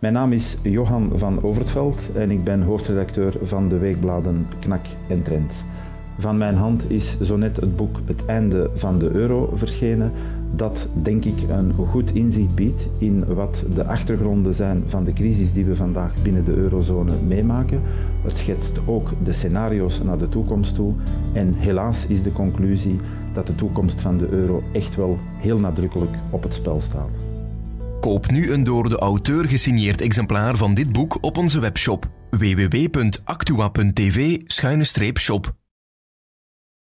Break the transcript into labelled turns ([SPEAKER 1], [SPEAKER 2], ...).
[SPEAKER 1] Mijn naam is Johan van Overtveld en ik ben hoofdredacteur van de weekbladen Knak en Trend. Van mijn hand is zo net het boek Het einde van de euro verschenen, dat denk ik een goed inzicht biedt in wat de achtergronden zijn van de crisis die we vandaag binnen de eurozone meemaken. Het schetst ook de scenario's naar de toekomst toe en helaas is de conclusie dat de toekomst van de euro echt wel heel nadrukkelijk op het spel staat.
[SPEAKER 2] Koop nu een door de auteur gesigneerd exemplaar van dit boek op onze webshop www.actua.tv-shop.